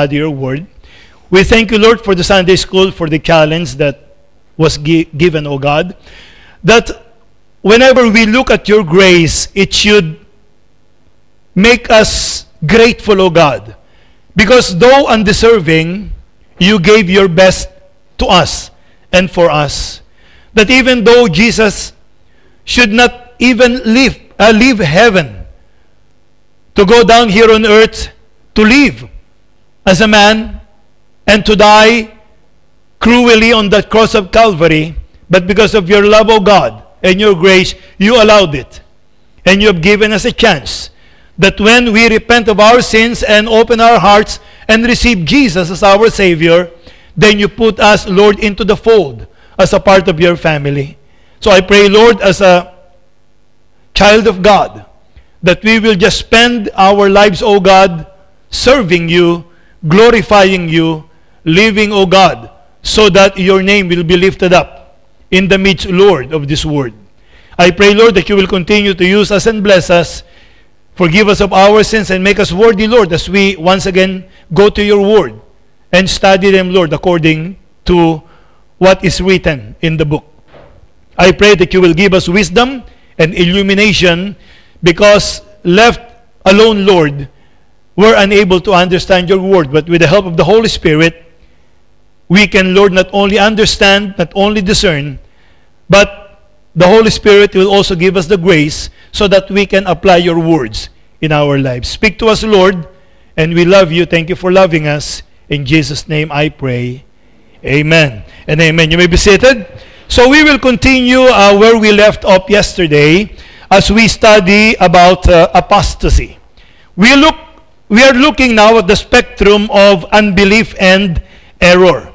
study your word. We thank you, Lord, for the Sunday school, for the challenge that was gi- given, O God. That whenever we look at your grace, it should make us grateful, O God. Because though undeserving, you gave your best to us and for us. That even though Jesus should not even leave, uh, leave heaven to go down here on earth to live as a man and to die cruelly on the cross of Calvary, but because of your love, O God, and your grace, you allowed it. And you have given us a chance that when we repent of our sins and open our hearts and receive Jesus as our Savior, then you put us, Lord, into the fold as a part of your family. So I pray, Lord, as a child of God, that we will just spend our lives, O God, serving you glorifying you, living, O God, so that your name will be lifted up in the midst, Lord, of this word. I pray, Lord, that you will continue to use us and bless us. Forgive us of our sins and make us worthy, Lord, as we once again go to your word and study them, Lord, according to what is written in the book. I pray that you will give us wisdom and illumination because left alone, Lord, we're unable to understand your word, but with the help of the Holy Spirit, we can, Lord, not only understand, not only discern, but the Holy Spirit will also give us the grace so that we can apply your words in our lives. Speak to us, Lord, and we love you. Thank you for loving us. In Jesus' name I pray. Amen and amen. You may be seated. So we will continue uh, where we left off yesterday as we study about uh, apostasy. We look we are looking now at the spectrum of unbelief and error.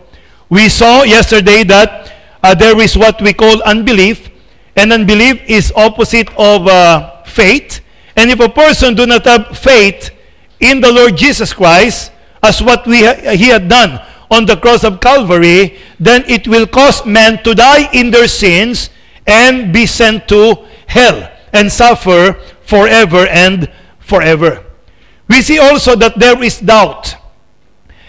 We saw yesterday that uh, there is what we call unbelief, and unbelief is opposite of uh, faith. And if a person do not have faith in the Lord Jesus Christ, as what we ha- he had done on the cross of Calvary, then it will cause men to die in their sins and be sent to hell and suffer forever and forever. We see also that there is doubt.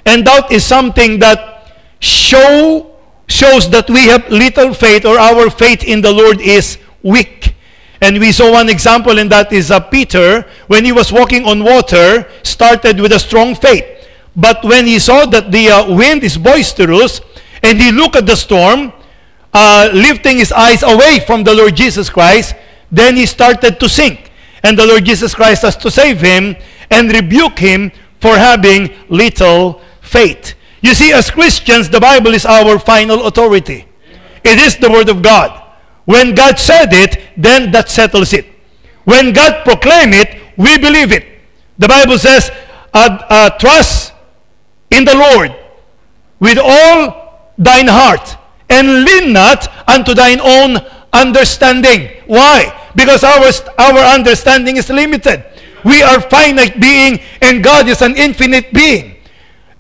And doubt is something that show, shows that we have little faith or our faith in the Lord is weak. And we saw one example, and that is uh, Peter, when he was walking on water, started with a strong faith. But when he saw that the uh, wind is boisterous, and he looked at the storm, uh, lifting his eyes away from the Lord Jesus Christ, then he started to sink. And the Lord Jesus Christ has to save him and rebuke him for having little faith. You see, as Christians, the Bible is our final authority. It is the Word of God. When God said it, then that settles it. When God proclaimed it, we believe it. The Bible says, uh, uh, trust in the Lord with all thine heart, and lean not unto thine own understanding. Why? Because our, our understanding is limited. We are finite being and God is an infinite being.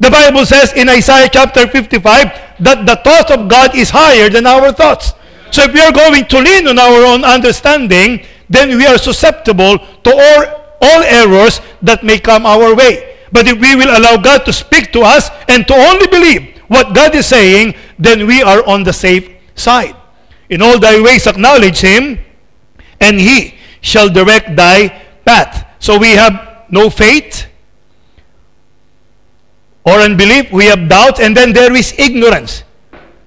The Bible says in Isaiah chapter 55 that the thoughts of God is higher than our thoughts. So if we are going to lean on our own understanding, then we are susceptible to all, all errors that may come our way. But if we will allow God to speak to us and to only believe what God is saying, then we are on the safe side. In all thy ways acknowledge him, and he shall direct thy path. So we have no faith or unbelief, we have doubt, and then there is ignorance.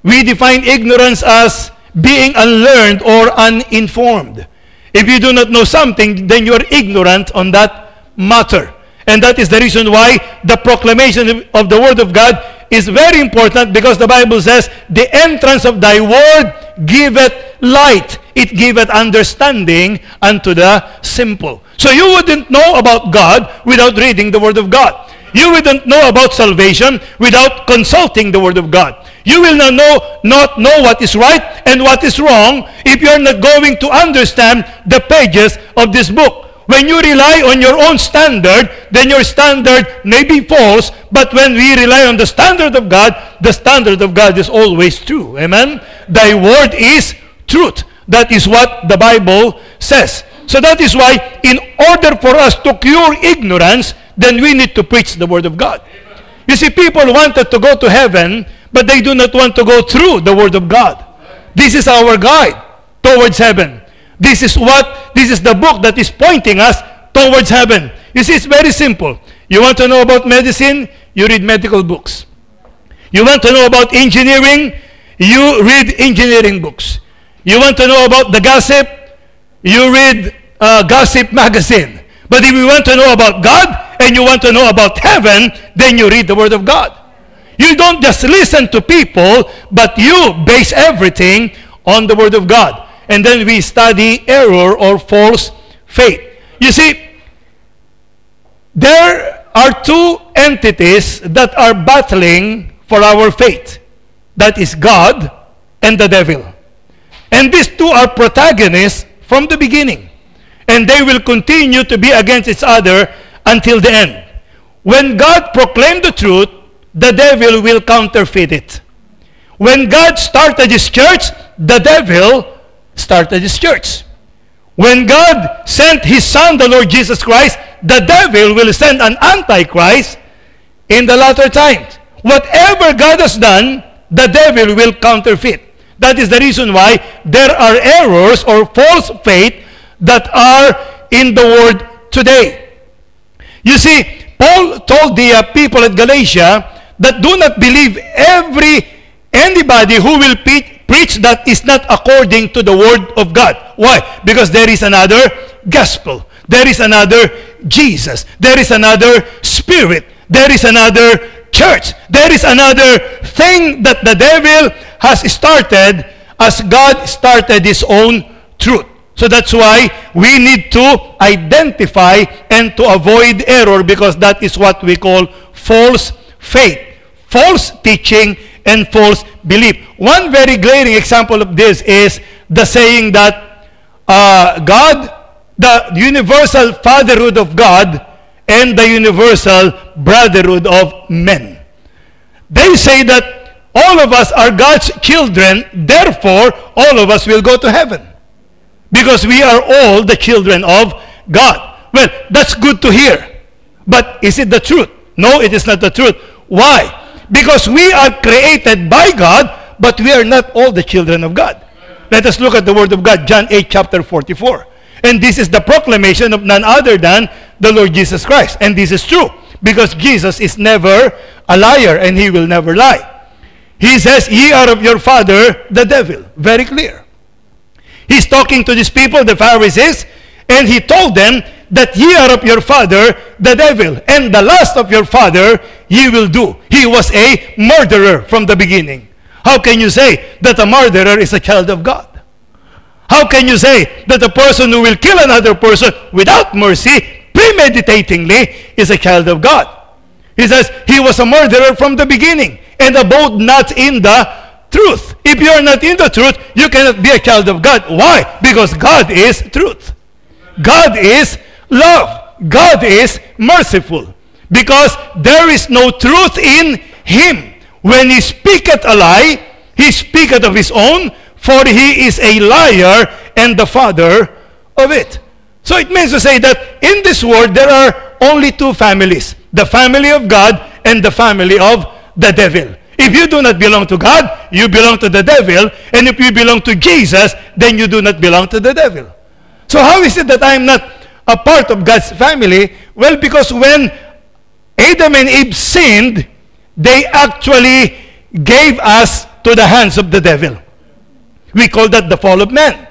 We define ignorance as being unlearned or uninformed. If you do not know something, then you are ignorant on that matter. And that is the reason why the proclamation of the Word of God is very important because the Bible says, The entrance of thy Word giveth light, it giveth understanding unto the simple. So you wouldn't know about God without reading the Word of God. You wouldn't know about salvation without consulting the Word of God. You will not know, not know what is right and what is wrong if you're not going to understand the pages of this book. When you rely on your own standard, then your standard may be false, but when we rely on the standard of God, the standard of God is always true. Amen? Thy word is truth. That is what the Bible says. So that is why, in order for us to cure ignorance, then we need to preach the Word of God. You see, people wanted to go to heaven, but they do not want to go through the Word of God. This is our guide towards heaven. This is what, this is the book that is pointing us towards heaven. You see, it's very simple. You want to know about medicine? You read medical books. You want to know about engineering? You read engineering books. You want to know about the gossip? You read uh, gossip magazine. But if you want to know about God and you want to know about heaven, then you read the Word of God. You don't just listen to people, but you base everything on the Word of God. And then we study error or false faith. You see, there are two entities that are battling for our faith. That is God and the devil. And these two are protagonists from the beginning. And they will continue to be against each other until the end. When God proclaimed the truth, the devil will counterfeit it. When God started his church, the devil started his church. When God sent his son, the Lord Jesus Christ, the devil will send an antichrist in the latter times. Whatever God has done, the devil will counterfeit. That is the reason why there are errors or false faith that are in the world today. You see, Paul told the uh, people at Galatia that do not believe every anybody who will pre- preach that is not according to the word of God. Why? Because there is another gospel. There is another Jesus. There is another spirit. There is another church. There is another thing that the devil has started as God started his own truth. So that's why we need to identify and to avoid error because that is what we call false faith, false teaching, and false belief. One very glaring example of this is the saying that uh, God, the universal fatherhood of God, and the universal brotherhood of men. They say that all of us are God's children, therefore, all of us will go to heaven. Because we are all the children of God. Well, that's good to hear. But is it the truth? No, it is not the truth. Why? Because we are created by God, but we are not all the children of God. Let us look at the Word of God, John 8, chapter 44. And this is the proclamation of none other than the Lord Jesus Christ. And this is true because Jesus is never a liar and he will never lie. He says, Ye are of your father, the devil. Very clear. He's talking to these people, the Pharisees, and he told them that ye are of your father, the devil, and the lust of your father ye will do. He was a murderer from the beginning. How can you say that a murderer is a child of God? How can you say that a person who will kill another person without mercy, premeditatingly, is a child of God? He says he was a murderer from the beginning and abode not in the truth. If you are not in the truth, you cannot be a child of God. Why? Because God is truth. God is love. God is merciful. Because there is no truth in him. When he speaketh a lie, he speaketh of his own, for he is a liar and the father of it. So it means to say that in this world there are only two families the family of God and the family of the devil. If you do not belong to God, you belong to the devil. And if you belong to Jesus, then you do not belong to the devil. So, how is it that I am not a part of God's family? Well, because when Adam and Eve sinned, they actually gave us to the hands of the devil. We call that the fall of man.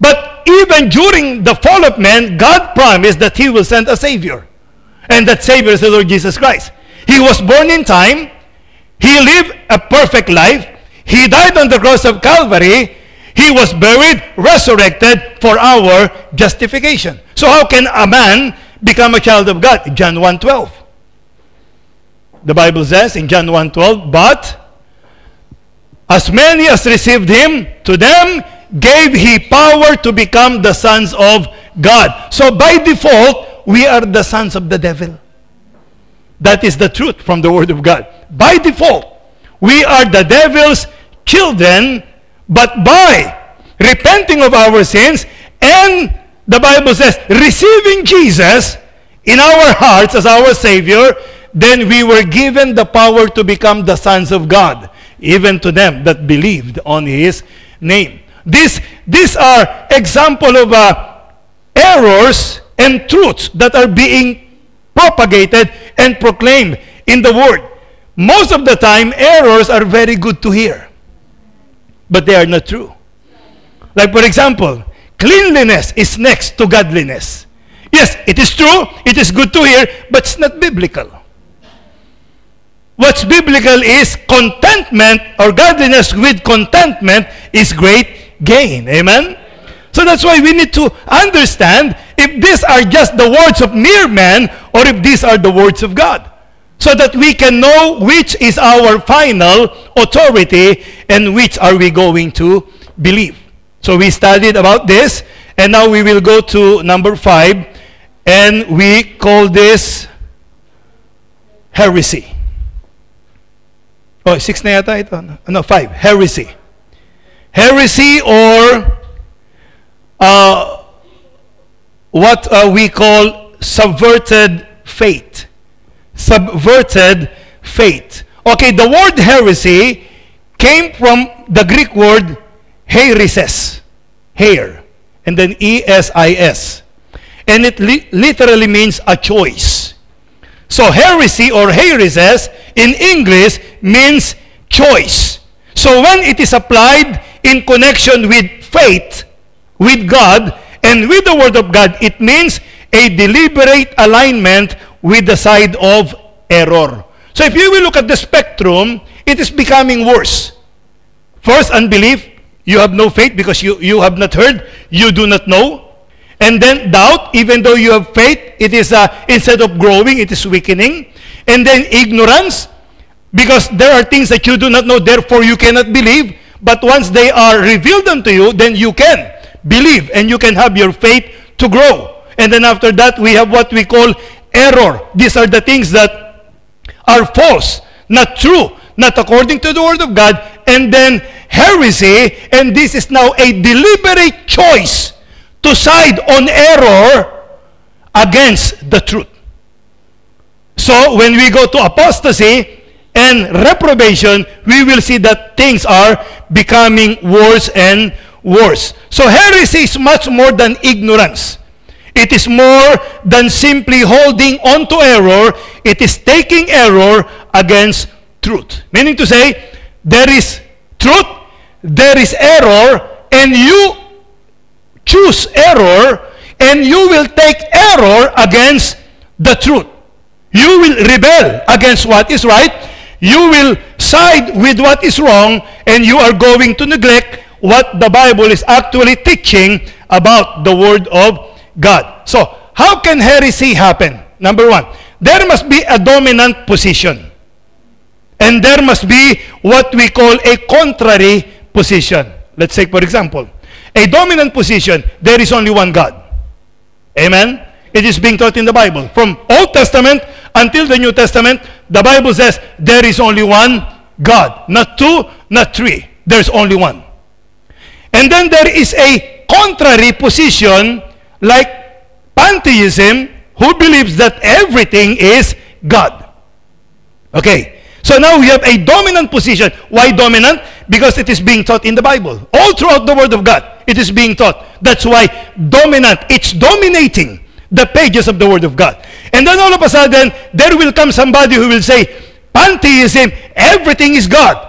But even during the fall of man, God promised that He will send a Savior. And that Savior is the Lord Jesus Christ. He was born in time. He lived a perfect life. He died on the cross of Calvary. He was buried, resurrected for our justification. So how can a man become a child of God? John 1.12. The Bible says in John 1.12, But as many as received him, to them gave he power to become the sons of God. So by default, we are the sons of the devil. That is the truth from the Word of God. By default, we are the devil's children, but by repenting of our sins and the Bible says receiving Jesus in our hearts as our Savior, then we were given the power to become the sons of God, even to them that believed on his name. These, these are example of uh, errors and truths that are being propagated and proclaimed in the word. Most of the time, errors are very good to hear, but they are not true. Like, for example, cleanliness is next to godliness. Yes, it is true, it is good to hear, but it's not biblical. What's biblical is contentment or godliness with contentment is great gain. Amen? So that's why we need to understand if these are just the words of mere men or if these are the words of God. So that we can know which is our final authority and which are we going to believe. So we studied about this and now we will go to number five and we call this heresy. Oh, six na yata ito. No, five. Heresy. Heresy or uh, what uh, we call subverted faith. Subverted faith. Okay, the word heresy came from the Greek word heresis. Hair. And then E-S-I-S. And it li literally means a choice. So heresy or heresis in English means choice. So when it is applied in connection with faith, with God, and with the Word of God, it means a deliberate alignment with the side of error. So if you will look at the spectrum, it is becoming worse. First, unbelief. You have no faith because you, you have not heard. You do not know. And then doubt, even though you have faith, it is, uh, instead of growing, it is weakening. And then ignorance, because there are things that you do not know, therefore you cannot believe. But once they are revealed unto you, then you can believe and you can have your faith to grow. And then after that, we have what we call error. These are the things that are false, not true, not according to the Word of God. And then heresy, and this is now a deliberate choice to side on error against the truth. So when we go to apostasy and reprobation, we will see that things are becoming worse and worse. So heresy is much more than ignorance. It is more than simply holding on to error. It is taking error against truth. Meaning to say, there is truth, there is error, and you choose error, and you will take error against the truth. You will rebel against what is right. You will side with what is wrong, and you are going to neglect what the Bible is actually teaching about the Word of God. So, how can heresy happen? Number one, there must be a dominant position. And there must be what we call a contrary position. Let's say, for example, a dominant position, there is only one God. Amen? It is being taught in the Bible. From Old Testament until the New Testament, the Bible says there is only one God. Not two, not three. There's only one. And then there is a contrary position like pantheism who believes that everything is God. Okay. So now we have a dominant position. Why dominant? Because it is being taught in the Bible. All throughout the Word of God, it is being taught. That's why dominant, it's dominating the pages of the Word of God. And then all of a sudden, there will come somebody who will say, pantheism, everything is God.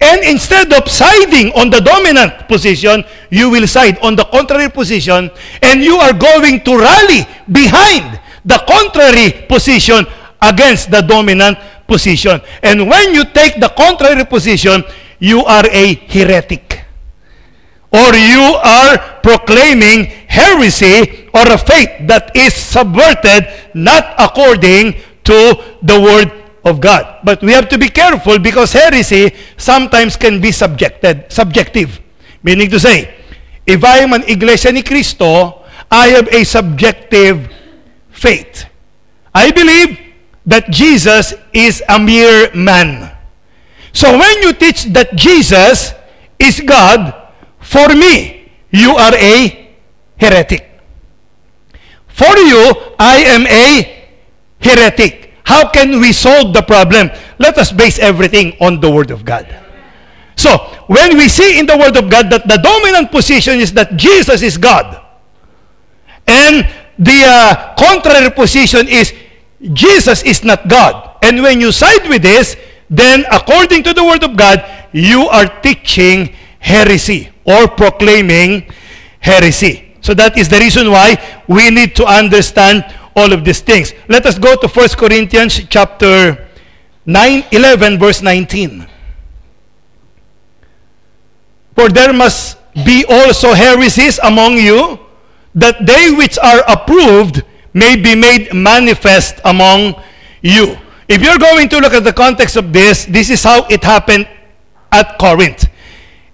And instead of siding on the dominant position, you will side on the contrary position and you are going to rally behind the contrary position against the dominant position. And when you take the contrary position, you are a heretic. Or you are proclaiming heresy or a faith that is subverted not according to the word of God. But we have to be careful because heresy sometimes can be subjected, subjective. Meaning to say, if I am an iglesia ni Cristo, I have a subjective faith. I believe that Jesus is a mere man. So when you teach that Jesus is God, for me, you are a heretic. For you, I am a heretic. How can we solve the problem? Let us base everything on the Word of God. So, when we see in the Word of God that the dominant position is that Jesus is God, and the uh, contrary position is Jesus is not God. And when you side with this, then according to the Word of God, you are teaching heresy or proclaiming heresy. So that is the reason why we need to understand all of these things. Let us go to 1 Corinthians chapter 9, 11, verse 19. For there must be also heresies among you, that they which are approved may be made manifest among you. If you're going to look at the context of this, this is how it happened at Corinth.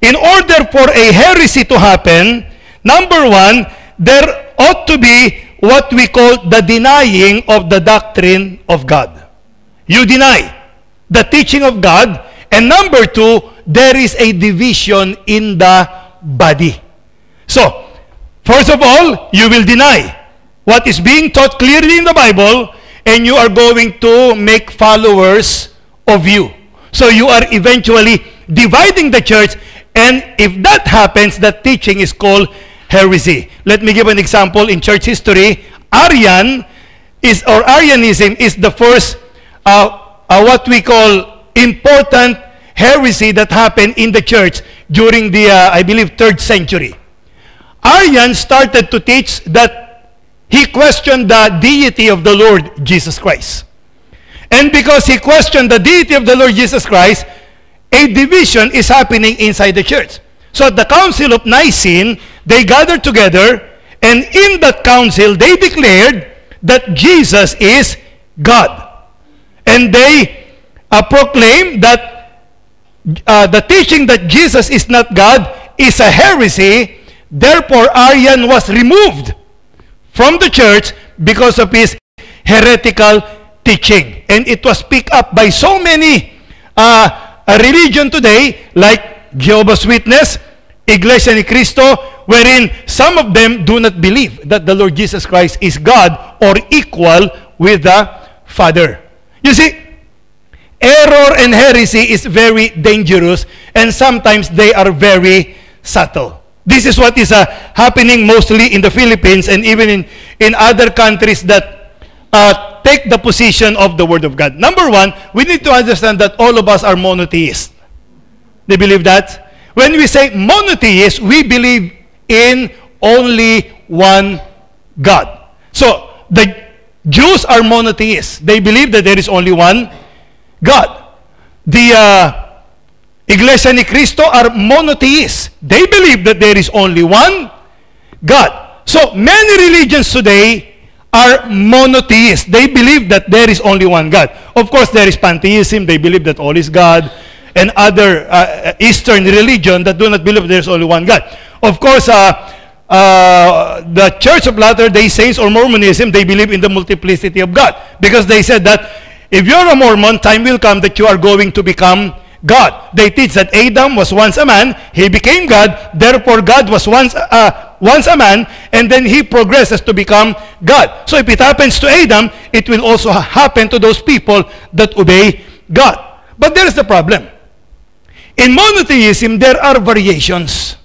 In order for a heresy to happen, number one, there ought to be what we call the denying of the doctrine of God. You deny the teaching of God. And number two, there is a division in the body. So, first of all, you will deny what is being taught clearly in the Bible, and you are going to make followers of you. So you are eventually dividing the church, and if that happens, that teaching is called heresy. Let me give an example in church history. Arian is, or Arianism is the first, uh, uh, what we call important heresy that happened in the church during the, uh, I believe, third century. Arian started to teach that he questioned the deity of the Lord Jesus Christ. And because he questioned the deity of the Lord Jesus Christ, a division is happening inside the church. So at the Council of Nicene, they gathered together, and in that council, they declared that Jesus is God. And they uh, proclaimed that uh, the teaching that Jesus is not God is a heresy. Therefore, Arian was removed from the church because of his heretical teaching. And it was picked up by so many uh, religion today, like Jehovah's Witness, Iglesia ni Cristo, wherein some of them do not believe that the Lord Jesus Christ is God or equal with the Father. You see, error and heresy is very dangerous and sometimes they are very subtle. This is what is uh, happening mostly in the Philippines and even in, in other countries that uh, take the position of the Word of God. Number one, we need to understand that all of us are monotheists. They believe that? When we say monotheist, we believe in only one God. So, the Jews are monotheists. They believe that there is only one God. The uh, Iglesia ni Cristo are monotheists. They believe that there is only one God. So, many religions today are monotheists. They believe that there is only one God. Of course, there is pantheism. They believe that all is God and other uh, Eastern religion that do not believe there's only one God. Of course, uh, uh, the Church of Latter-day Saints or Mormonism, they believe in the multiplicity of God because they said that if you're a Mormon, time will come that you are going to become God. They teach that Adam was once a man, he became God, therefore God was once, uh, once a man, and then he progresses to become God. So if it happens to Adam, it will also happen to those people that obey God. But there is the problem. In monotheism, there are variations.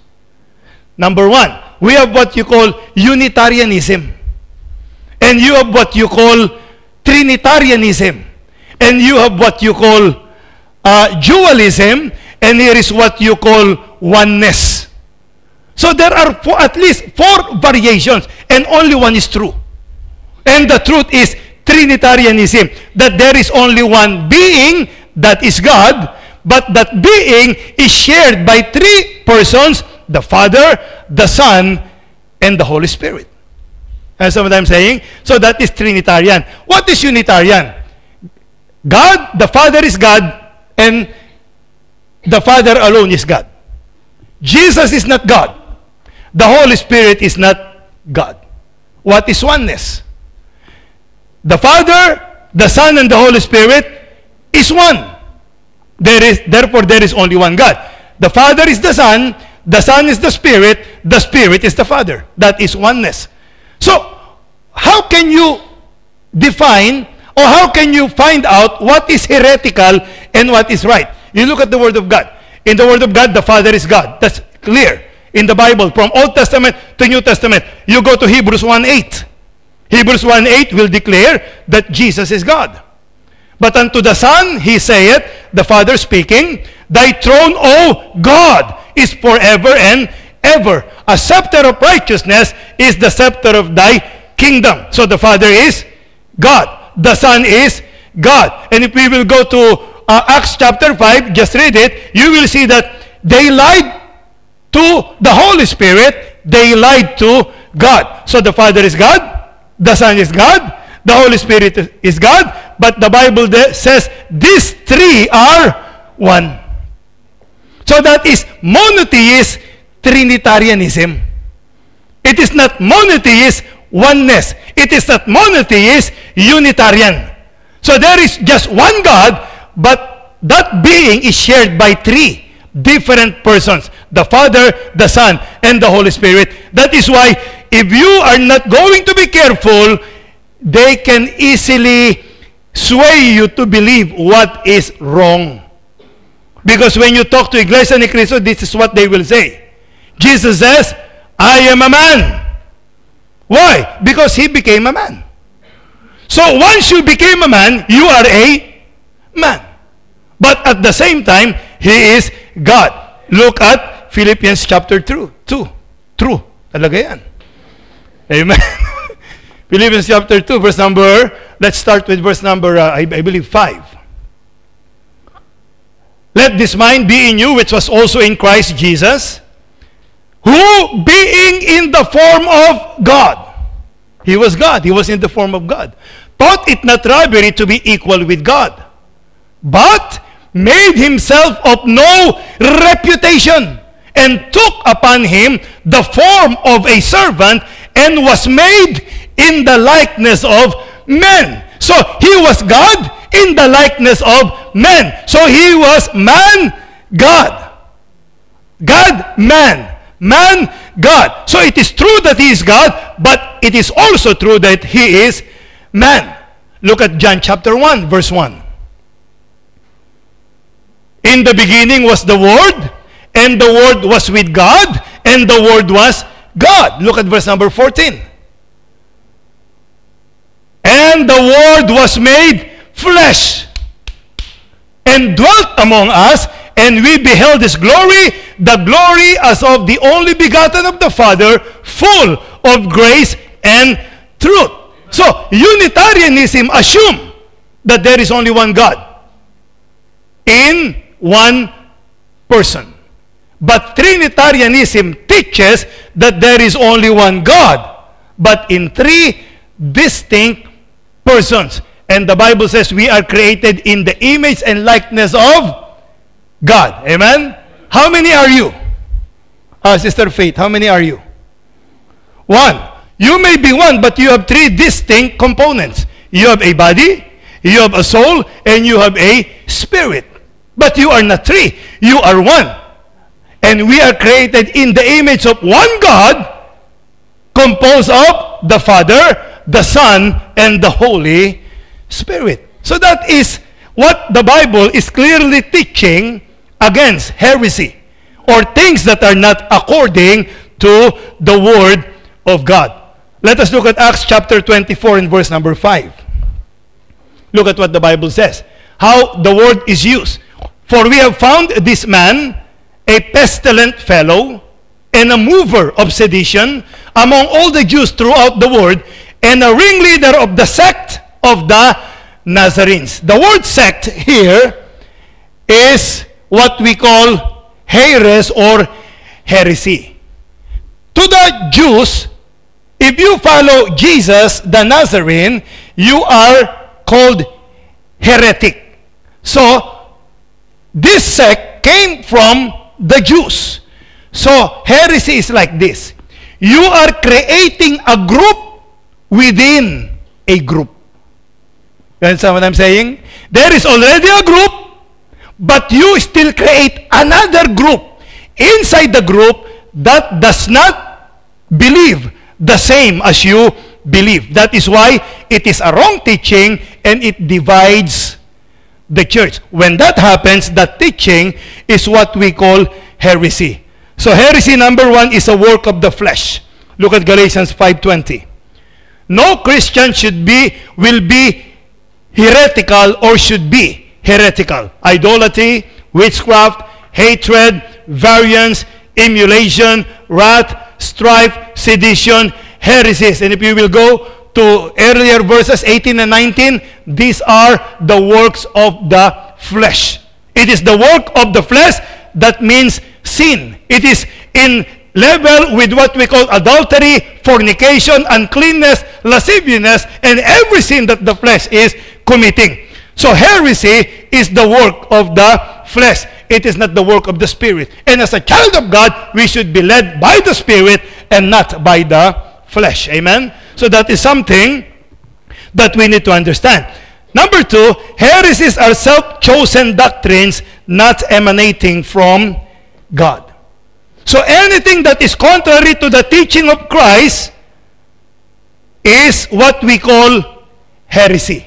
Number one, we have what you call Unitarianism. And you have what you call Trinitarianism. And you have what you call uh, dualism. And here is what you call oneness. So there are four, at least four variations. And only one is true. And the truth is Trinitarianism. That there is only one being that is God but that being is shared by three persons, the Father, the Son, and the Holy Spirit. That's what I'm saying. So that is Trinitarian. What is Unitarian? God, the Father is God, and the Father alone is God. Jesus is not God. The Holy Spirit is not God. What is oneness? The Father, the Son, and the Holy Spirit is one. There is, therefore, there is only one God. The Father is the Son, the Son is the Spirit, the Spirit is the Father. That is oneness. So, how can you define Or how can you find out what is heretical and what is right? You look at the Word of God. In the Word of God, the Father is God. That's clear. In the Bible, from Old Testament to New Testament, you go to Hebrews 1 8. Hebrews 1 8 will declare that Jesus is God. But unto the Son he saith, the Father speaking, Thy throne, O God, is forever and ever. A scepter of righteousness is the scepter of thy kingdom. So the Father is God. The Son is God. And if we will go to uh, Acts chapter 5, just read it, you will see that they lied to the Holy Spirit, they lied to God. So the Father is God, the Son is God, the Holy Spirit is God, but the Bible says these three are one. So that is monotheist Trinitarianism. It is not monotheist oneness. It is not monotheist Unitarian. So there is just one God, but that being is shared by three different persons the Father, the Son, and the Holy Spirit. That is why, if you are not going to be careful, they can easily sway you to believe what is wrong. Because when you talk to Iglesia ni Cristo, this is what they will say. Jesus says, I am a man. Why? Because he became a man. So once you became a man, you are a man. But at the same time, he is God. Look at Philippians chapter 2. 2. True. Talaga yan. Amen. Philippians chapter 2, verse number, let's start with verse number, uh, I, I believe, 5. Let this mind be in you, which was also in Christ Jesus, who being in the form of God, he was God, he was in the form of God, thought it not robbery to be equal with God, but made himself of no reputation, and took upon him the form of a servant, and was made in the likeness of men. So he was God in the likeness of men. So he was man, God. God, man. Man, God. So it is true that he is God, but it is also true that he is man. Look at John chapter 1, verse 1. In the beginning was the Word, and the Word was with God, and the Word was God. Look at verse number 14. And the Word was made flesh and dwelt among us, and we beheld his glory, the glory as of the only begotten of the Father, full of grace and truth. So, Unitarianism assume that there is only one God in one person. But Trinitarianism teaches that there is only one God, but in three distinct persons. And the Bible says we are created in the image and likeness of God. Amen? How many are you? Uh, Sister Faith, how many are you? One. You may be one, but you have three distinct components. You have a body, you have a soul, and you have a spirit. But you are not three. You are one. And we are created in the image of one God, composed of the Father, the Son, and the Holy Spirit. So that is what the Bible is clearly teaching against heresy or things that are not according to the Word of God. Let us look at Acts chapter 24 and verse number 5. Look at what the Bible says. How the word is used. For we have found this man a pestilent fellow and a mover of sedition among all the Jews throughout the world and a ringleader of the sect of the Nazarenes. The word sect here is what we call heres or heresy. To the Jews, if you follow Jesus, the Nazarene, you are called heretic. So, this sect came from the Jews. So, heresy is like this. You are creating a group within a group. You understand what I'm saying? There is already a group, but you still create another group inside the group that does not believe the same as you believe. That is why it is a wrong teaching and it divides the church. When that happens, that teaching is what we call heresy. So heresy number one is a work of the flesh. Look at Galatians 5.20. No Christian should be, will be heretical or should be heretical. Idolatry, witchcraft, hatred, variance, emulation, wrath, strife, sedition, heresies. And if you will go to earlier verses 18 and 19, these are the works of the flesh. It is the work of the flesh that means sin. It is in level with what we call adultery, fornication, uncleanness, lasciviousness, and every sin that the flesh is committing. So heresy is the work of the flesh. It is not the work of the Spirit. And as a child of God, we should be led by the Spirit and not by the flesh. Amen? So that is something that we need to understand. Number two, heresies are self-chosen doctrines not emanating from God. So anything that is contrary to the teaching of Christ is what we call heresy.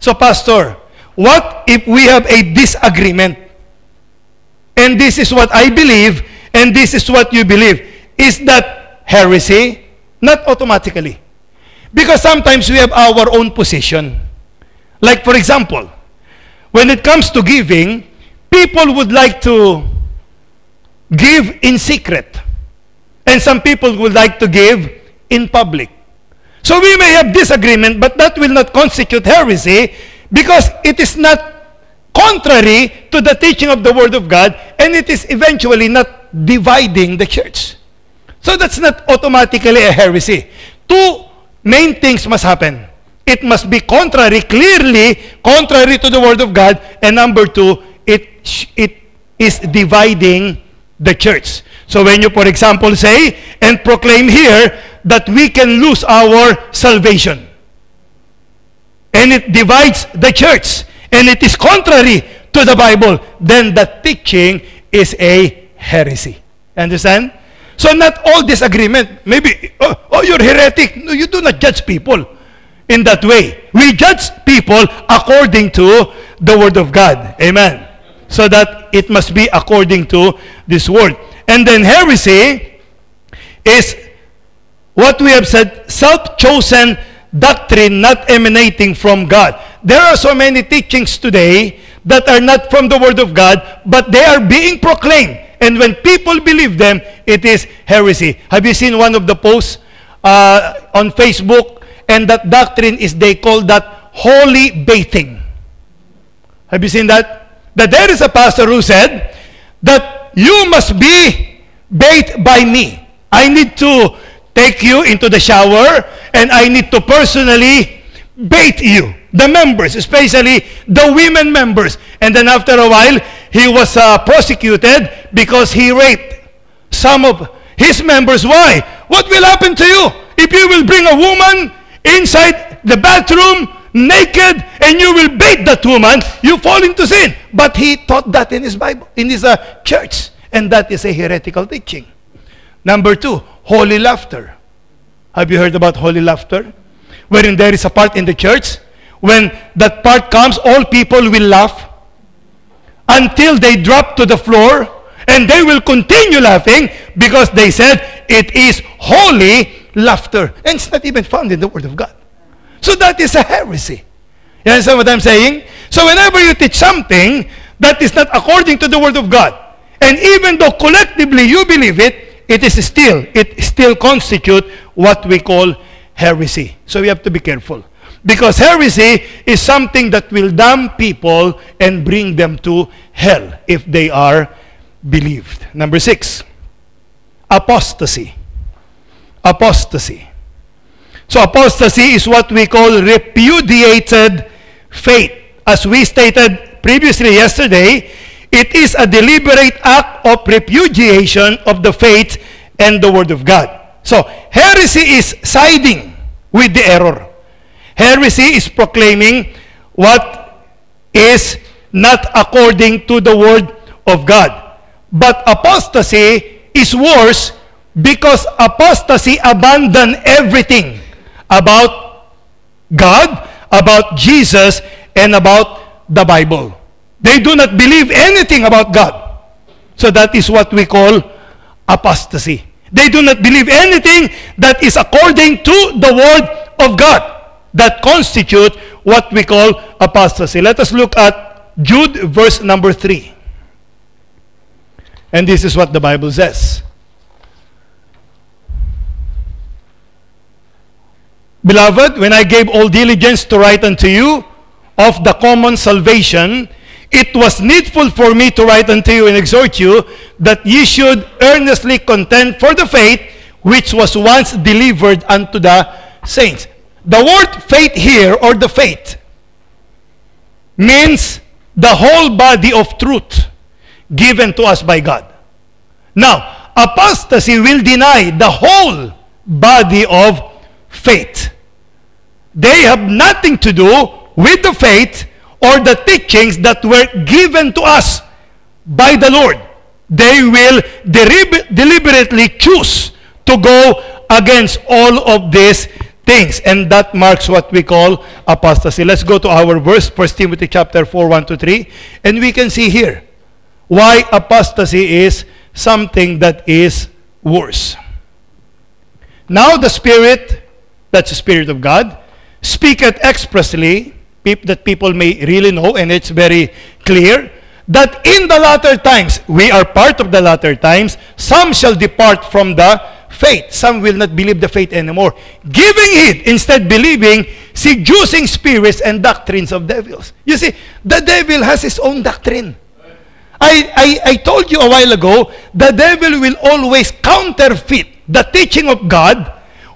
So pastor, what if we have a disagreement? And this is what I believe, and this is what you believe. Is that heresy? Not automatically. Because sometimes we have our own position. Like, for example, when it comes to giving, people would like to give in secret. And some people would like to give in public. So we may have disagreement, but that will not constitute heresy because it is not contrary to the teaching of the Word of God and it is eventually not dividing the church. So that's not automatically a heresy. Two main things must happen. It must be contrary, clearly contrary to the Word of God. And number two, it, it is dividing the church. So when you, for example, say and proclaim here that we can lose our salvation, and it divides the church, and it is contrary to the Bible, then the teaching is a heresy. Understand? So not all disagreement. Maybe, oh, oh, you're heretic. No, you do not judge people in that way. We judge people according to the Word of God. Amen. So that it must be according to this Word. And then heresy is what we have said, self-chosen doctrine not emanating from God. There are so many teachings today that are not from the Word of God, but they are being proclaimed. And when people believe them, it is heresy. Have you seen one of the posts uh, on Facebook? And that doctrine is, they call that holy bathing. Have you seen that? That there is a pastor who said that you must be bathed by me. I need to take you into the shower and I need to personally bathe you. The members, especially the women members. And then after a while, he was uh, prosecuted because he raped some of his members. Why? What will happen to you if you will bring a woman inside the bathroom naked and you will bathe that woman? You fall into sin. But he taught that in his Bible, in his uh, church. And that is a heretical teaching. Number two, holy laughter. Have you heard about holy laughter? Wherein there is a part in the church, when that part comes, all people will laugh until they drop to the floor and they will continue laughing because they said it is holy laughter. And it's not even found in the Word of God. So that is a heresy. You understand what I'm saying? So whenever you teach something that is not according to the Word of God, and even though collectively you believe it, it is still, it still constitute what we call heresy. So we have to be careful. Because heresy is something that will damn people and bring them to hell if they are believed. Number six, apostasy. Apostasy. So apostasy is what we call repudiated faith. As we stated previously yesterday, it is a deliberate act of repudiation of the faith and the Word of God. So heresy is siding with the error. Heresy is proclaiming what is not according to the Word of God. But apostasy is worse because apostasy abandon everything about God, about Jesus, and about the Bible. They do not believe anything about God. So that is what we call apostasy. They do not believe anything that is according to the word of God. That constitute what we call apostasy. Let us look at Jude verse number 3. And this is what the Bible says. Beloved, when I gave all diligence to write unto you of the common salvation, it was needful for me to write unto you and exhort you that ye should earnestly contend for the faith which was once delivered unto the saints. The word faith here, or the faith, means the whole body of truth given to us by God. Now, apostasy will deny the whole body of faith. They have nothing to do with the faith or the teachings that were given to us by the Lord. They will deliberately choose to go against all of these things. And that marks what we call apostasy. Let's go to our verse, 1 Timothy chapter 4, 1 to 3. And we can see here why apostasy is something that is worse. Now the Spirit, that's the Spirit of God, speaketh expressly, that people may really know, and it's very clear, that in the latter times, we are part of the latter times, some shall depart from the faith. Some will not believe the faith anymore. Giving it, instead believing, seducing spirits and doctrines of devils. You see, the devil has his own doctrine. I, I, I told you a while ago, the devil will always counterfeit the teaching of God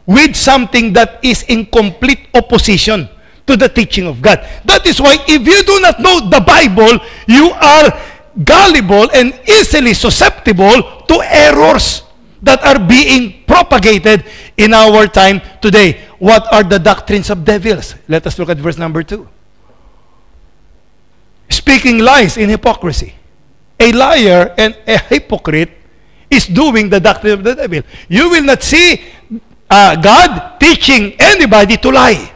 with something that is in complete opposition to the teaching of God. That is why if you do not know the Bible, you are gullible and easily susceptible to errors that are being propagated in our time today. What are the doctrines of devils? Let us look at verse number 2. Speaking lies in hypocrisy. A liar and a hypocrite is doing the doctrine of the devil. You will not see uh, God teaching anybody to lie.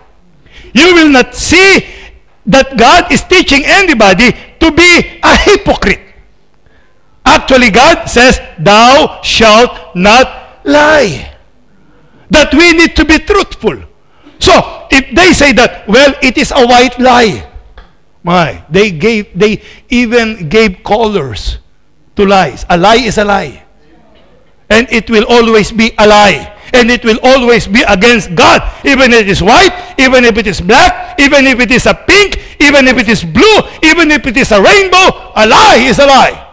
You will not see that God is teaching anybody to be a hypocrite. Actually, God says, Thou shalt not lie. That we need to be truthful. So, if they say that, well, it is a white lie. My, they gave, they even gave colors to lies. A lie is a lie. And it will always be a lie and it will always be against God. Even if it is white, even if it is black, even if it is a pink, even if it is blue, even if it is a rainbow, a lie is a lie.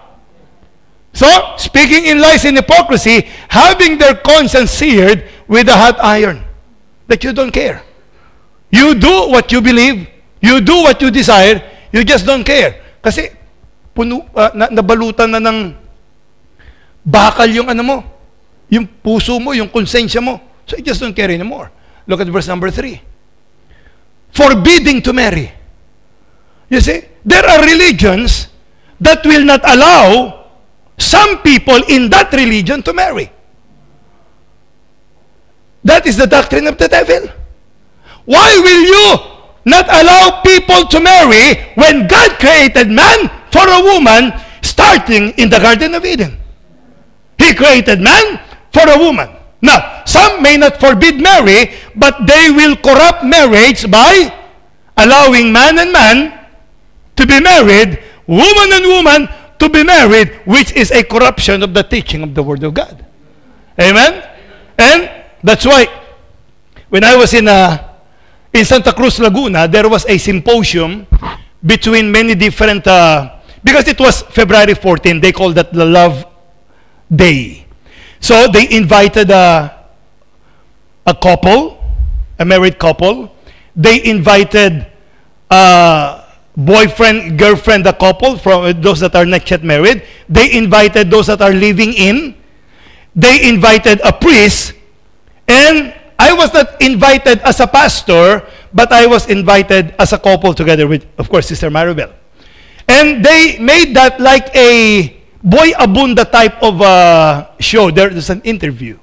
So, speaking in lies and hypocrisy, having their conscience seared with a hot iron, that you don't care. You do what you believe, you do what you desire, you just don't care. Kasi, puno, uh, na, nabalutan na ng bakal yung ano mo, yung puso mo, yung konsensya mo. So you just don't care anymore. Look at verse number 3. Forbidding to marry. You see, there are religions that will not allow some people in that religion to marry. That is the doctrine of the devil. Why will you not allow people to marry when God created man for a woman starting in the Garden of Eden? He created man for a woman. Now, some may not forbid marry, but they will corrupt marriage by allowing man and man to be married, woman and woman to be married, which is a corruption of the teaching of the Word of God. Amen? And that's why when I was in, uh, in Santa Cruz, Laguna, there was a symposium between many different, uh, because it was February 14, they called that the Love Day. So they invited a, a couple, a married couple. They invited a boyfriend, girlfriend, a couple, from uh, those that are not yet married. They invited those that are living in. They invited a priest. And I was not invited as a pastor, but I was invited as a couple together with, of course, Sister Maribel. And they made that like a Boy Abunda type of uh, show. There is an interview.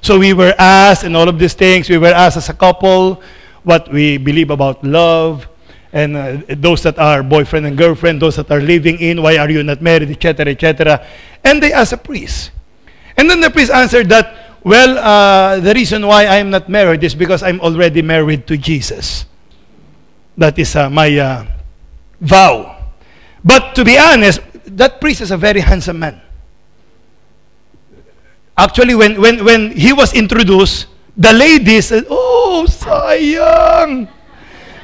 So we were asked and all of these things. We were asked as a couple, what we believe about love, and uh, those that are boyfriend and girlfriend, those that are living in, why are you not married, etc., etc. And they asked a priest. And then the priest answered that, well, uh, the reason why I am not married is because I'm already married to Jesus. That is uh, my uh, vow. But to be honest, that priest is a very handsome man. Actually, when, when, when he was introduced, the ladies said, Oh, sayang!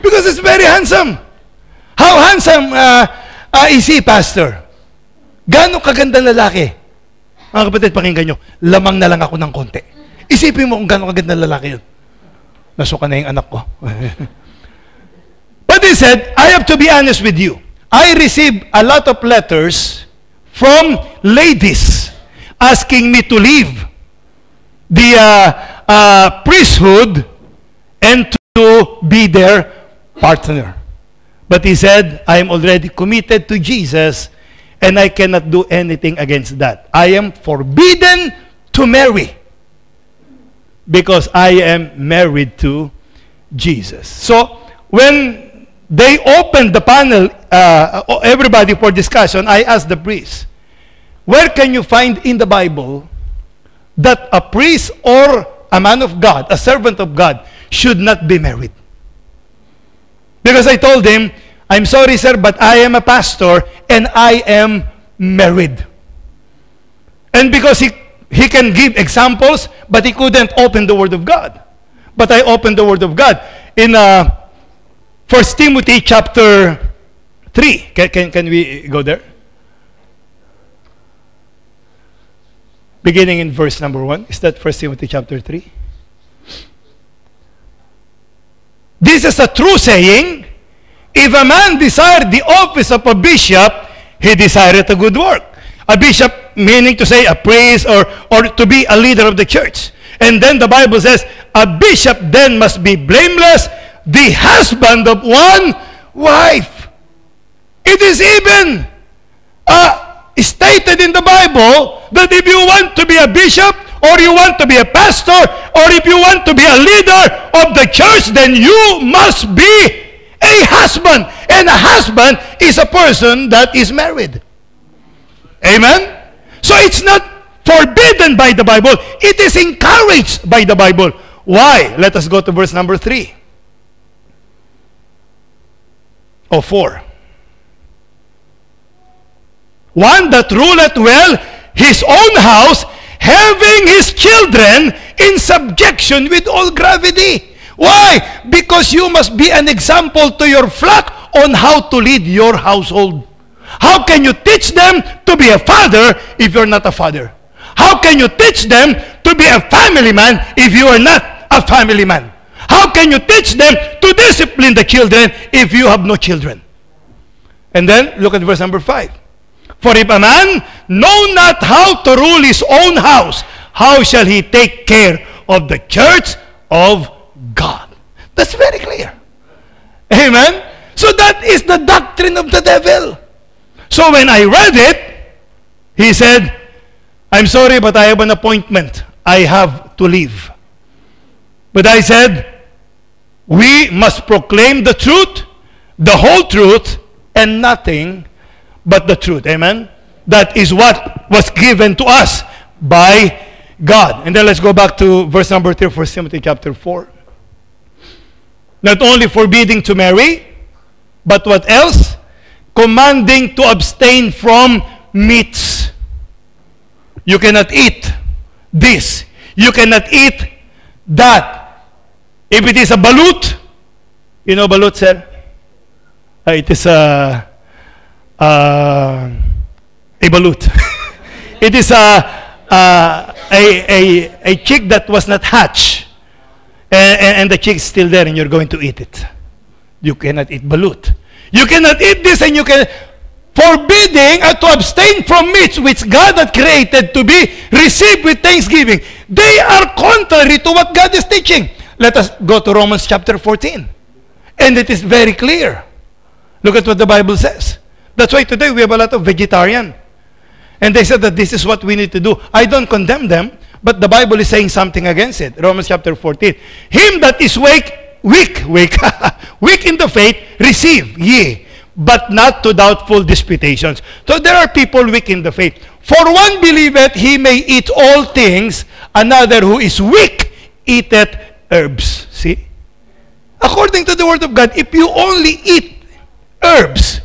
Because it's very handsome. How handsome uh, uh, is he, Pastor? Gano'ng kaganda lalaki? Mga kapatid, pakinggan nyo, lamang na lang ako ng konti. Isipin mo kung gano'ng kaganda lalaki yun. Nasuka na yung anak ko. But he said, I have to be honest with you. I received a lot of letters from ladies asking me to leave the uh, uh, priesthood and to be their partner. But he said, I am already committed to Jesus and I cannot do anything against that. I am forbidden to marry because I am married to Jesus. So, when they opened the panel, uh, everybody for discussion, I asked the priest, where can you find in the Bible that a priest or a man of God, a servant of God, should not be married? Because I told him, I'm sorry, sir, but I am a pastor and I am married. And because he, he can give examples, but he couldn't open the Word of God. But I opened the Word of God. In uh, 1 Timothy chapter 3. Can, can, can we go there? Beginning in verse number 1. Is that 1 Timothy chapter 3? This is a true saying. If a man desired the office of a bishop, he desired a good work. A bishop meaning to say a priest or, or to be a leader of the church. And then the Bible says, a bishop then must be blameless, the husband of one wife. It is even uh, stated in the Bible that if you want to be a bishop, or you want to be a pastor, or if you want to be a leader of the church, then you must be a husband. And a husband is a person that is married. Amen? So it's not forbidden by the Bible, it is encouraged by the Bible. Why? Let us go to verse number 3. Or 4. One that ruleth well his own house having his children in subjection with all gravity. Why? Because you must be an example to your flock on how to lead your household. How can you teach them to be a father if you're not a father? How can you teach them to be a family man if you are not a family man? Can you teach them to discipline the children if you have no children? And then look at verse number 5. For if a man know not how to rule his own house, how shall he take care of the church of God? That's very clear. Amen? So that is the doctrine of the devil. So when I read it, he said, I'm sorry, but I have an appointment. I have to leave. But I said, we must proclaim the truth, the whole truth, and nothing but the truth. Amen? That is what was given to us by God. And then let's go back to verse number 3 for 1 Timothy chapter 4. Not only forbidding to marry, but what else? Commanding to abstain from meats. You cannot eat this. You cannot eat that. If it is a balut, you know balut, sir? Uh, it is a uh, a balut. it is a, a, a, a chick that was not hatched. And, and the chick is still there and you're going to eat it. You cannot eat balut. You cannot eat this and you can forbidding uh, to abstain from meats which God had created to be received with thanksgiving. They are contrary to what God is teaching. Let us go to Romans chapter 14. And it is very clear. Look at what the Bible says. That's why today we have a lot of vegetarian. And they said that this is what we need to do. I don't condemn them, but the Bible is saying something against it. Romans chapter 14. Him that is weak, weak, weak, weak in the faith, receive ye, but not to doubtful disputations. So there are people weak in the faith. For one believeth he may eat all things, another who is weak eateth herbs. See? According to the word of God, if you only eat herbs,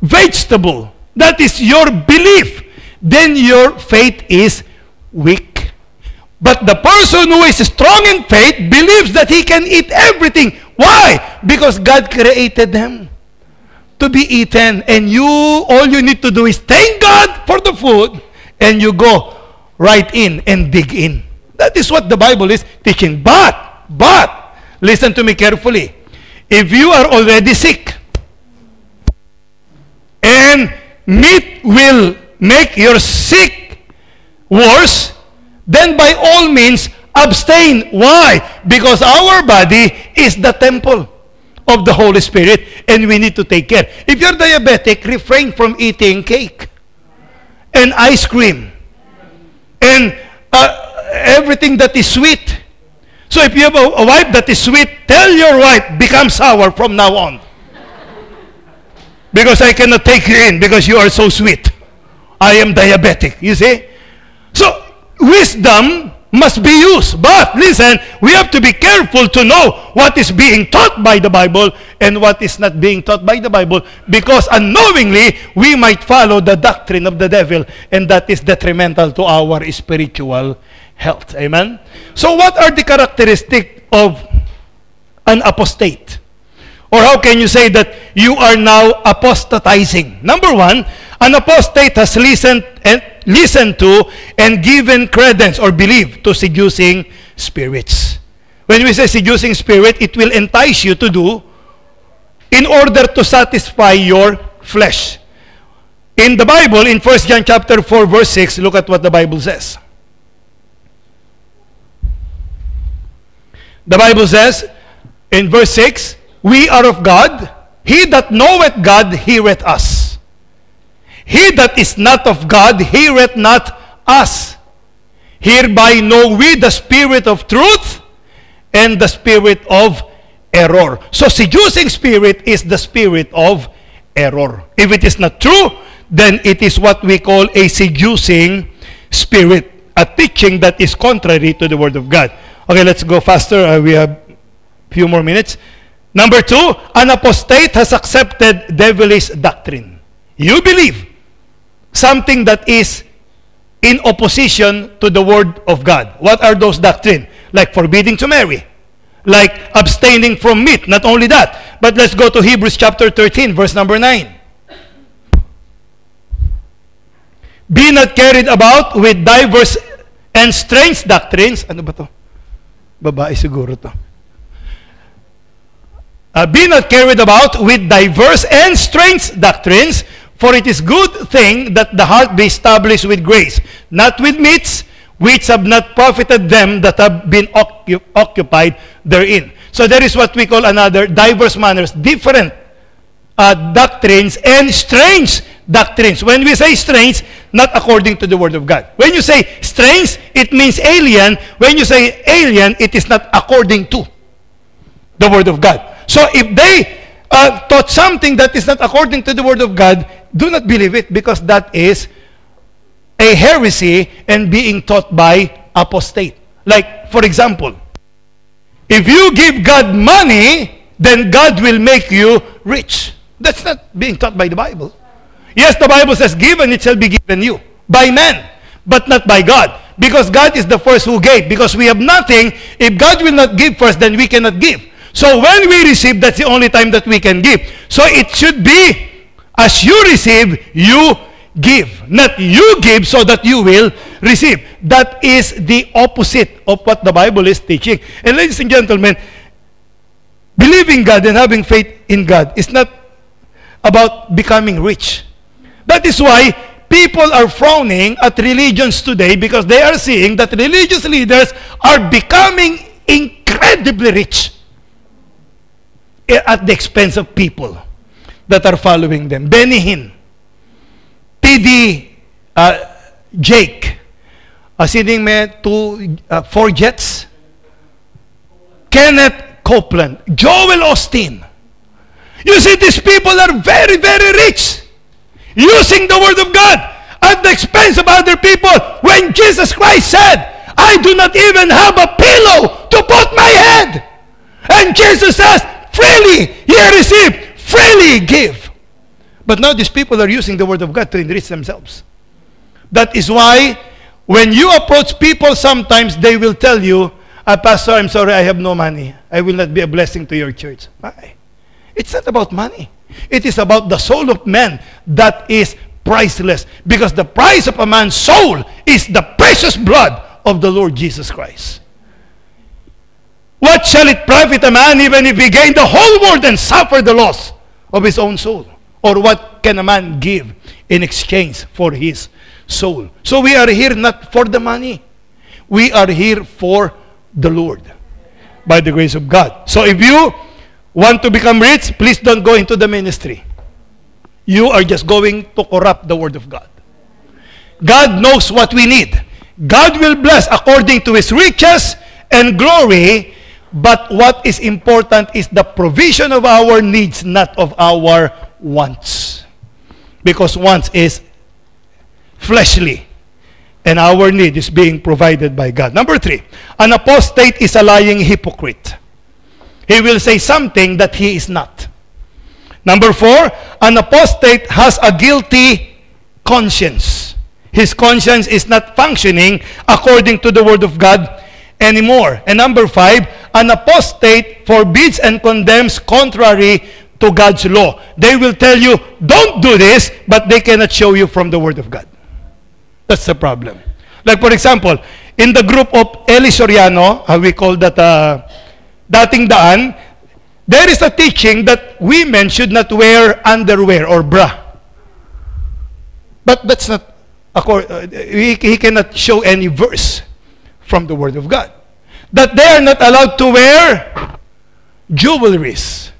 vegetable, that is your belief, then your faith is weak. But the person who is strong in faith believes that he can eat everything. Why? Because God created them to be eaten. And you, all you need to do is thank God for the food and you go right in and dig in. That is what the Bible is teaching. But, but, listen to me carefully. If you are already sick and meat will make your sick worse, then by all means abstain. Why? Because our body is the temple of the Holy Spirit and we need to take care. If you're diabetic, refrain from eating cake and ice cream and uh, everything that is sweet. So if you have a, wife that is sweet, tell your wife, become sour from now on. because I cannot take you in because you are so sweet. I am diabetic, you see? So, wisdom must be used. But listen, we have to be careful to know what is being taught by the Bible and what is not being taught by the Bible because unknowingly we might follow the doctrine of the devil and that is detrimental to our spiritual health. Amen? So what are the characteristics of an apostate? Or how can you say that you are now apostatizing? Number one, an apostate has listened and listened to and given credence or belief to seducing spirits. When we say seducing spirit, it will entice you to do in order to satisfy your flesh. In the Bible, in 1 John chapter 4, verse 6, look at what the Bible says. The Bible says in verse 6, We are of God. He that knoweth God heareth us. He that is not of God heareth not us. Hereby know we the spirit of truth and the spirit of error. So seducing spirit is the spirit of error. If it is not true, then it is what we call a seducing spirit, a teaching that is contrary to the word of God. Okay, let's go faster. Uh, we have a few more minutes. Number two, an apostate has accepted devilish doctrine. You believe something that is in opposition to the word of God. What are those doctrine? Like forbidding to marry. Like abstaining from meat. Not only that. But let's go to Hebrews chapter 13, verse number 9. Be not carried about with diverse and strange doctrines. Ano ba to? Babae siguro to. Uh, be not carried about with diverse and strange doctrines, for it is good thing that the heart be established with grace, not with meats, which have not profited them that have been occup occupied therein. So there is what we call another diverse manners, different uh, doctrines and strange doctrines. When we say strange, not according to the Word of God. When you say strange, it means alien. When you say alien, it is not according to the Word of God. So if they uh, taught something that is not according to the Word of God, do not believe it because that is a heresy and being taught by apostate. Like, for example, if you give God money, then God will make you rich. That's not being taught by the Bible. Yes, the Bible says, given it shall be given you by man, but not by God. Because God is the first who gave. Because we have nothing, if God will not give first, then we cannot give. So when we receive, that's the only time that we can give. So it should be, as you receive, you give. Not you give so that you will receive. That is the opposite of what the Bible is teaching. And ladies and gentlemen, believing God and having faith in God is not about becoming rich. That is why people are frowning at religions today because they are seeing that religious leaders are becoming incredibly rich at the expense of people that are following them. Benny Hinn, T.D. Uh, Jake, uh, sitting may two, uh, four jets? Kenneth Copeland, Joel Osteen. You see, these people are very, very rich, using the Word of God at the expense of other people. When Jesus Christ said, I do not even have a pillow to put my head. And Jesus says, freely ye receive, freely give. But now these people are using the Word of God to enrich themselves. That is why when you approach people, sometimes they will tell you, ah, Pastor, I'm sorry, I have no money. I will not be a blessing to your church. Why? It's not about money. It is about the soul of man that is priceless. Because the price of a man's soul is the precious blood of the Lord Jesus Christ. What shall it profit a man even if he gain the whole world and suffer the loss of his own soul? Or what can a man give in exchange for his soul? So we are here not for the money. We are here for the Lord by the grace of God. So if you want to become rich, please don't go into the ministry. You are just going to corrupt the Word of God. God knows what we need. God will bless according to His riches and glory, but what is important is the provision of our needs, not of our wants. Because wants is fleshly, and our need is being provided by God. Number three, an apostate is a lying hypocrite. He will say something that he is not. Number four, an apostate has a guilty conscience. His conscience is not functioning according to the Word of God anymore. And number five, an apostate forbids and condemns contrary to God's law. They will tell you, don't do this, but they cannot show you from the Word of God. That's the problem. Like, for example, in the group of Eli Soriano, how we call that uh, dating daan, there is a teaching that women should not wear underwear or bra. But that's not, uh, he, he cannot show any verse from the Word of God. That they are not allowed to wear jewelries.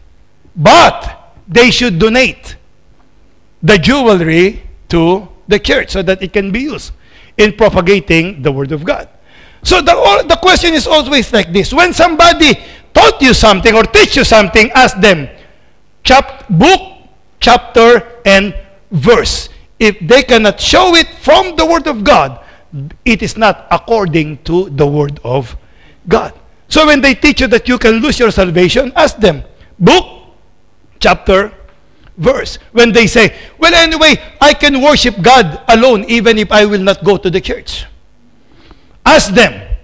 But they should donate the jewelry to the church so that it can be used in propagating the Word of God. So the, the question is always like this. When somebody taught you something or teach you something, ask them, chap book, chapter, and verse. If they cannot show it from the Word of God, it is not according to the Word of God. So when they teach you that you can lose your salvation, ask them, book, chapter, verse. When they say, well, anyway, I can worship God alone even if I will not go to the church. Ask them,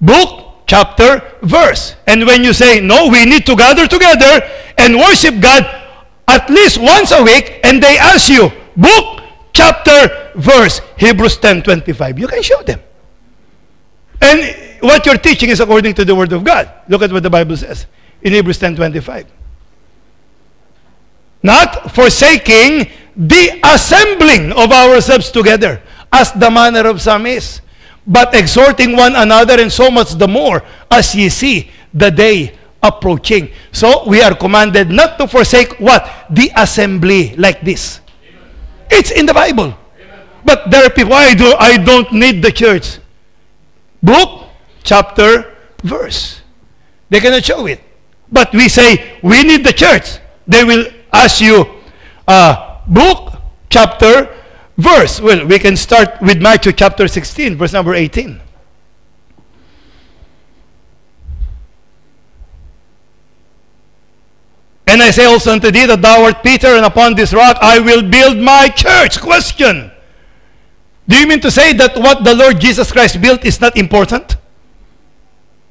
book, chapter, verse. And when you say, no, we need to gather together and worship God at least once a week, and they ask you, book, chapter, verse, Hebrews 10, 25, you can show them. And what you're teaching is according to the Word of God. Look at what the Bible says in Hebrews 10, 25 not forsaking the assembling of ourselves together, as the manner of some is, but exhorting one another, and so much the more as ye see the day approaching. So we are commanded not to forsake what? The assembly like this. It's in the Bible. But there are people, I, do, I don't need the church. Book, chapter, verse. They cannot show it. But we say, we need the church. They will ask you uh, book, chapter, verse. Well, we can start with Matthew chapter 16, verse number 18. And I say also unto thee that thou art Peter, and upon this rock I will build my church. Question. Do you mean to say that what the Lord Jesus Christ built is not important?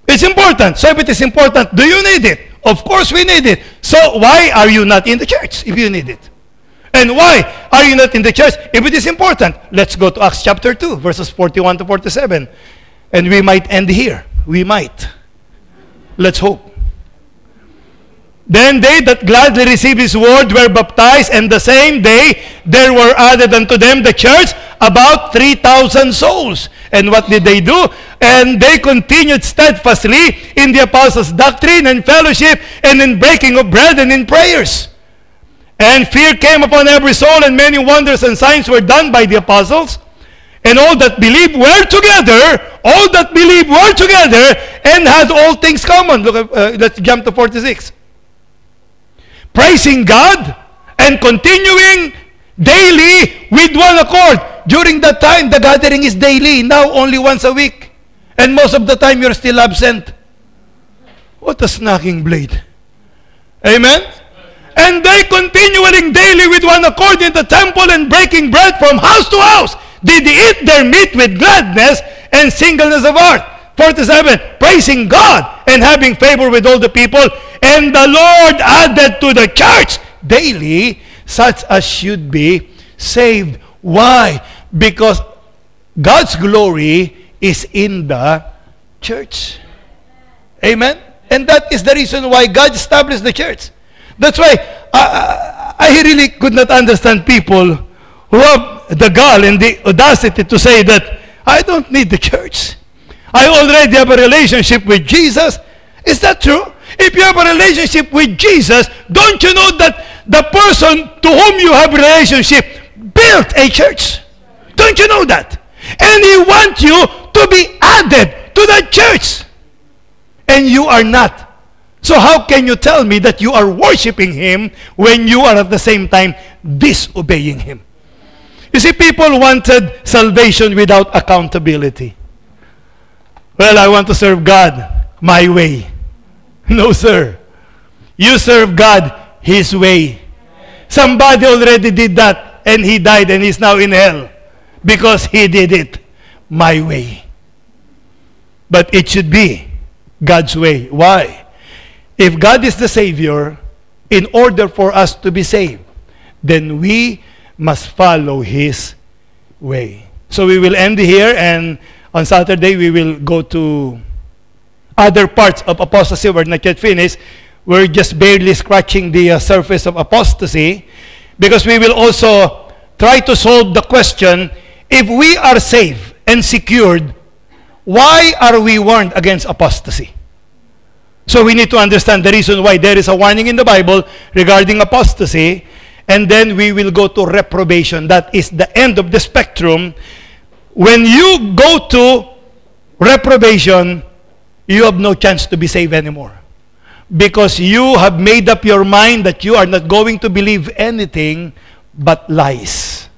It's important. So if it is important, do you need it? Of course we need it. So why are you not in the church if you need it? And why are you not in the church if it is important? Let's go to Acts chapter 2, verses 41 to 47. And we might end here. We might. Let's hope. Then they that gladly received his word were baptized, and the same day there were added unto them the church about 3,000 souls. And what did they do? And they continued steadfastly in the apostles' doctrine and fellowship, and in breaking of bread and in prayers. And fear came upon every soul, and many wonders and signs were done by the apostles. And all that believed were together, all that believed were together, and had all things common. Look, at, uh, let's jump to 46. Praising God and continuing daily with one accord. During that time, the gathering is daily. Now, only once a week. And most of the time, you're still absent. What a snacking blade. Amen? And they continuing daily with one accord in the temple and breaking bread from house to house did eat their meat with gladness and singleness of heart. 47, praising God and having favor with all the people. And the Lord added to the church daily such as should be saved. Why? Because God's glory is in the church. Amen? And that is the reason why God established the church. That's why I, I really could not understand people who have the gall and the audacity to say that I don't need the church. I already have a relationship with Jesus. Is that true? If you have a relationship with Jesus, don't you know that the person to whom you have a relationship built a church? Don't you know that? And he wants you to be added to the church. And you are not. So how can you tell me that you are worshiping him when you are at the same time disobeying him? You see, people wanted salvation without accountability. Well, I want to serve God my way. No, sir. You serve God His way. Somebody already did that and he died and he's now in hell because he did it my way. But it should be God's way. Why? If God is the Savior, in order for us to be saved, then we must follow His way. So we will end here and on Saturday, we will go to other parts of apostasy. We're not yet finished. We're just barely scratching the uh, surface of apostasy because we will also try to solve the question if we are safe and secured, why are we warned against apostasy? So we need to understand the reason why there is a warning in the Bible regarding apostasy, and then we will go to reprobation. That is the end of the spectrum when you go to reprobation, you have no chance to be saved anymore. Because you have made up your mind that you are not going to believe anything but lies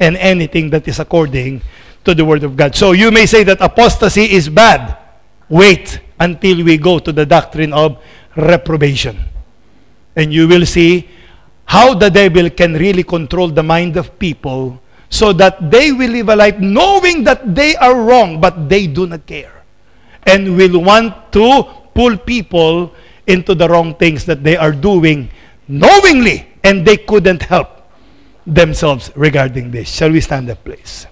and anything that is according to the Word of God. So you may say that apostasy is bad. Wait until we go to the doctrine of reprobation. And you will see how the devil can really control the mind of people so that they will live a life knowing that they are wrong, but they do not care. And will want to pull people into the wrong things that they are doing knowingly, and they couldn't help themselves regarding this. Shall we stand up, please?